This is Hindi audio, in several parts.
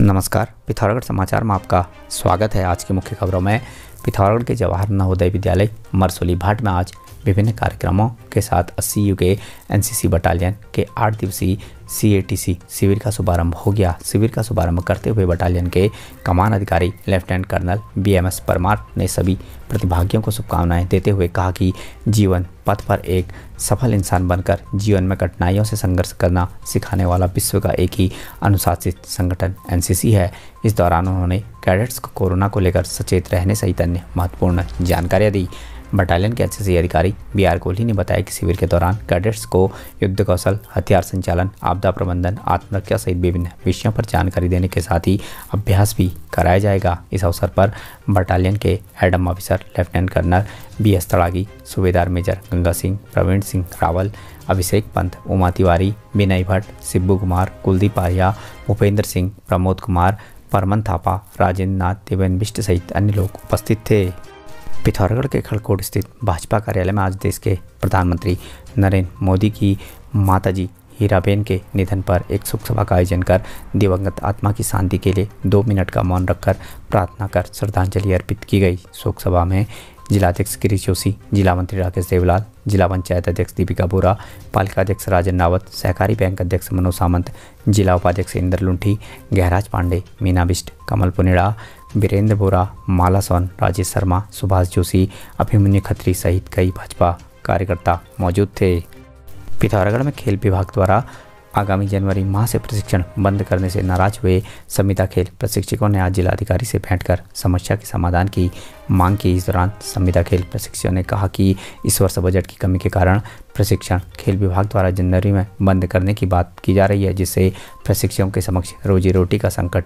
नमस्कार, पिथौरागढ़ समाचार में आपका स्वागत है। आज की मुख्य खबरों में पिथौरागढ़ के जवाहर नवोदय विद्यालय, मरसोली भाट में आज विभिन्न कार्यक्रमों के साथ अस्सी के एनसीसी बटालियन के आठ दिवसीय सीएटीसी शिविर का शुभारंभ हो गया। शिविर का शुभारंभ करते हुए बटालियन के कमान अधिकारी, लेफ्टिनेंट कर्नल बीएमएस परमार ने सभी प्रतिभागियों को शुभकामनाएँ देते हुए कहा कि जीवन पथ पर एक सफल इंसान बनकर जीवन में कठिनाइयों से संघर्ष करना सिखाने वाला विश्व का एक ही अनुशासित संगठन एनसीसी है। इस दौरान उन्होंने कैडेट्स को कोरोना को लेकर सचेत रहने सहित अन्य महत्वपूर्ण जानकारियाँ दी। बटालियन के एनसीसी अधिकारी बी आर कोहली ने बताया कि शिविर के दौरान कैडेट्स को युद्ध कौशल, हथियार संचालन, आपदा प्रबंधन, आत्मरक्षा सहित विभिन्न विषयों पर जानकारी देने के साथ ही अभ्यास भी कराया जाएगा। इस अवसर पर बटालियन के adm officer, lieutenant colonel B S Tadagi, Subedar major Ganga Singh, Praveen Singh Rawal, Abhishek Pant, Uma Tiwari, Vinay Bhatt, Sibbu Kumar, Kuldeep Arya Bhupendra Singh, Pramod Kumar, Paraman Thapa Rajendra Nath Deven Bisht सहित अन्य लोग उपस्थित थे। पिथौरागढ़ के खड़कोट स्थित भाजपा कार्यालय में आज देश के प्रधानमंत्री नरेंद्र मोदी की माताजी हीराबेन के निधन पर एक शोक सभा का आयोजन कर दिवंगत आत्मा की शांति के लिए दो मिनट का मौन रखकर प्रार्थना कर श्रद्धांजलि अर्पित की गई। शोक सभा में जिलाध्यक्ष गिरीश जोशी, जिला मंत्री राकेश देवलाल, जिला पंचायत अध्यक्ष दीपिका बोरा, पालिका अध्यक्ष राजन रावत, सहकारी बैंक अध्यक्ष मनोज सामंत, जिला उपाध्यक्ष इंद्र लुंठी गहराज पांडे, मीना बिष्ट, कमल पुनेड़ा वीरेंद्र बोरा, माला सोन, राजेश शर्मा, सुभाष जोशी, अभिमन्यु खत्री सहित कई भाजपा कार्यकर्ता मौजूद थे। पिथौरागढ़ में खेल विभाग द्वारा आगामी जनवरी माह से प्रशिक्षण बंद करने से नाराज़ हुए संविदा खेल प्रशिक्षकों ने आज जिलाधिकारी से भेंट कर समस्या के समाधान की मांग की। इस दौरान संविदा खेल प्रशिक्षकों ने कहा कि इस वर्ष बजट की कमी के कारण प्रशिक्षण खेल विभाग द्वारा जनवरी में बंद करने की बात की जा रही है, जिससे प्रशिक्षकों के समक्ष रोजी रोटी का संकट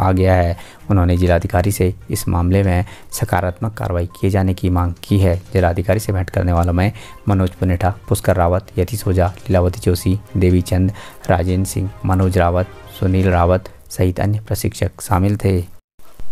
आ गया है। उन्होंने जिलाधिकारी से इस मामले में सकारात्मक कार्रवाई किए जाने की मांग की है। जिलाधिकारी से भेंट करने वालों में मनोज पुनेठा, पुष्कर रावत यति सोजा लीलावती जोशी, देवी चंद, राजेंद्र सिंह, मनोज रावत, सुनील रावत सहित अन्य प्रशिक्षक शामिल थे।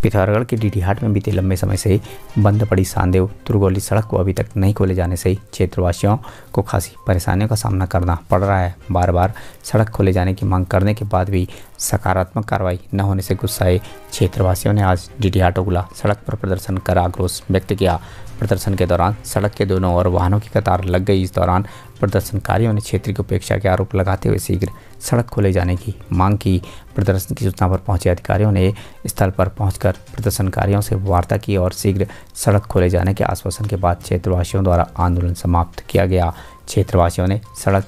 पिथौरागढ़ के डीडीहाट में बीते लंबे समय से बंद पड़ी सांदेव। तुरगोली सड़क को अभी तक नहीं खोले जाने से क्षेत्रवासियों को खासी परेशानियों का सामना करना पड़ रहा है। बार बार सड़क खोले जाने की मांग करने के बाद भी सकारात्मक कार्रवाई न होने से गुस्साए क्षेत्रवासियों ने आज डीडीहाट उगला सड़क पर प्रदर्शन कर आक्रोश व्यक्त किया। प्रदर्शन के दौरान सड़क के दोनों ओर वाहनों की कतार लग गई। इस दौरान प्रदर्शनकारियों ने क्षेत्र की उपेक्षा के आरोप लगाते हुए शीघ्र सड़क खोले जाने की मांग की। प्रदर्शन की सूचना पर पहुँचे अधिकारियों ने स्थल पर पहुंचकर प्रदर्शनकारियों से वार्ता की और शीघ्र सड़क खोले जाने के आश्वासन के बाद क्षेत्रवासियों द्वारा आंदोलन समाप्त किया गया। क्षेत्रवासियों ने सड़क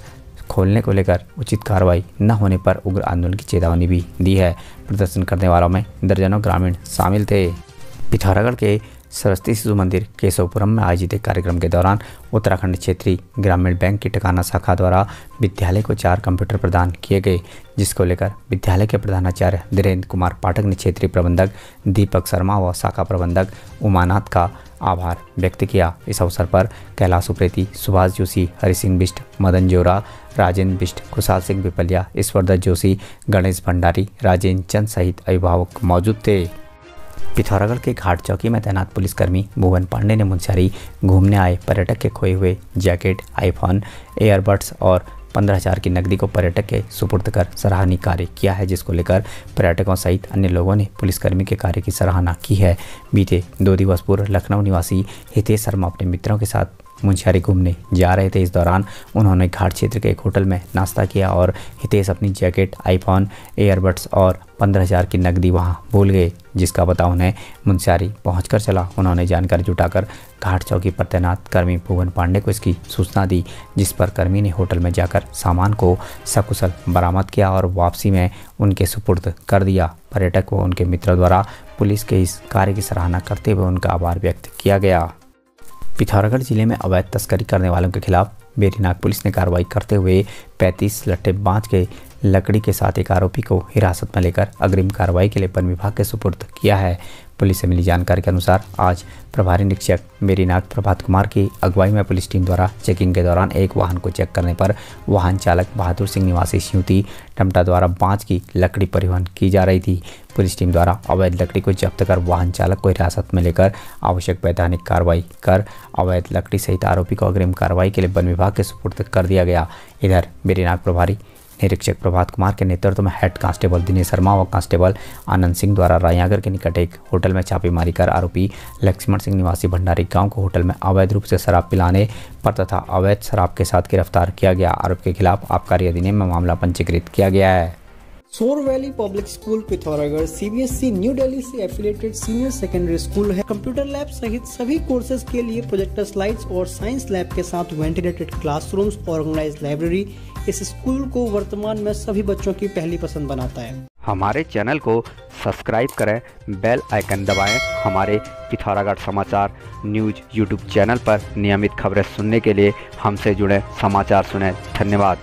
खोलने को लेकर उचित कार्रवाई न होने पर उग्र आंदोलन की चेतावनी भी दी है। प्रदर्शन करने वालों में दर्जनों ग्रामीण शामिल थे। पिथौरागढ़ के सरस्वती शिशु मंदिर, केशवपुरम में आयोजित एक कार्यक्रम के दौरान उत्तराखंड क्षेत्रीय ग्रामीण बैंक की टकाना शाखा द्वारा विद्यालय को चार कंप्यूटर प्रदान किए गए, जिसको लेकर विद्यालय के प्रधानाचार्य धीरेन्द्र कुमार पाठक ने क्षेत्रीय प्रबंधक दीपक शर्मा व शाखा प्रबंधक उमानाथ का आभार व्यक्त किया। इस अवसर पर कैलाश उप्रेती, सुभाष जोशी हरि सिंह बिष्ट, मदन जोरा, राजेंद्र बिष्ट, खुशाल सिंह पिपलिया, ईश्वरदत्त जोशी, गणेश भंडारी, राजेंद्र चंद सहित अभिभावक मौजूद थे। पिथौरागढ़ के घाट चौकी में तैनात पुलिसकर्मी भुवन पांडे ने मुंशियारी घूमने आए पर्यटक के खोए हुए जैकेट, आईफोन, एयरबड्स और पंद्रह हज़ार की नकदी को पर्यटक के सुपुर्द कर सराहनीय कार्य किया है, जिसको लेकर पर्यटकों सहित अन्य लोगों ने पुलिसकर्मी के कार्य की सराहना की है। बीते दो दिवस पूर्व लखनऊ निवासी हितेश शर्मा अपने मित्रों के साथ मुंशियारी घूमने जा रहे थे। इस दौरान उन्होंने घाट क्षेत्र के एक होटल में नाश्ता किया और हितेश अपनी जैकेट, आईफोन, एयरबड्स और पंद्रह हज़ार की नकदी वहाँ भूल गए, जिसका पता उन्हें मुंशियारी पहुँच चला। उन्होंने जानकारी जुटाकर घाट चौकी पर तैनात कर्मी भुवन पांडे को इसकी सूचना दी, जिस पर कर्मी ने होटल में जाकर सामान को सकुशल बरामद किया और वापसी में उनके सुपुर्द कर दिया। पर्यटक व उनके मित्रों द्वारा पुलिस के इस कार्य की सराहना करते हुए उनका आभार व्यक्त किया गया। पिथौरागढ़ ज़िले में अवैध तस्करी करने वालों के खिलाफ बेरीनाग पुलिस ने कार्रवाई करते हुए 35 लट्ठे बाँध के लकड़ी के साथ एक आरोपी को हिरासत में लेकर अग्रिम कार्रवाई के लिए वन विभाग के सुपुर्द किया है। पुलिस से मिली जानकारी के अनुसार आज प्रभारी निरीक्षक मेरीनाथ प्रभात कुमार की अगुवाई में पुलिस टीम द्वारा चेकिंग के दौरान एक वाहन को चेक करने पर वाहन चालक बहादुर सिंह निवासी स्यूती टमटा द्वारा बाँच की लकड़ी परिवहन की जा रही थी। पुलिस टीम द्वारा अवैध लकड़ी को जब्त कर वाहन चालक को हिरासत में लेकर आवश्यक वैधानिक कार्रवाई कर अवैध लकड़ी सहित आरोपी को अग्रिम कार्रवाई के लिए वन विभाग के सुपुर्द कर दिया गया। इधर मेरीनाथ प्रभारी निरीक्षक प्रभात कुमार के नेतृत्व में हेड कांस्टेबल दिनेश शर्मा व कांस्टेबल आनंद सिंह द्वारा रायनगर के निकट एक होटल में छापेमारी कर आरोपी लक्ष्मण सिंह निवासी भंडारी गाँव को होटल में अवैध रूप से शराब पिलाने पर तथा अवैध शराब के साथ गिरफ़्तार किया गया। आरोप के खिलाफ आबकारी अधिनियम में मामला पंजीकृत किया गया है। Sor valley public school Pithoragarh CBSE new Delhi से एफिलेटेड सीनियर सेकेंडरी स्कूल है। कंप्यूटर लैब सहित सभी कोर्सेज के लिए प्रोजेक्टर स्लाइड्स और साइंस लैब के साथ वेंटिलेटेड क्लासरूम्स ऑर्गेनाइज लाइब्रेरी इस स्कूल को वर्तमान में सभी बच्चों की पहली पसंद बनाता है। हमारे चैनल को सब्सक्राइब करें बेल आइकन दबाएँ। हमारे पिथौरागढ़ समाचार न्यूज़ यूट्यूब चैनल पर नियमित खबरें सुनने के लिए हमसे जुड़े, समाचार सुने। धन्यवाद।